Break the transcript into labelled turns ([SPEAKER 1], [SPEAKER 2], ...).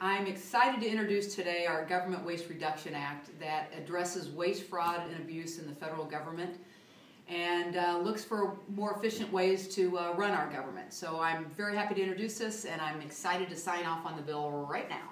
[SPEAKER 1] I'm excited to introduce today our Government Waste Reduction Act that addresses waste, fraud, and abuse in the federal government and uh, looks for more efficient ways to uh, run our government. So I'm very happy to introduce this and I'm excited to sign off on the bill right now.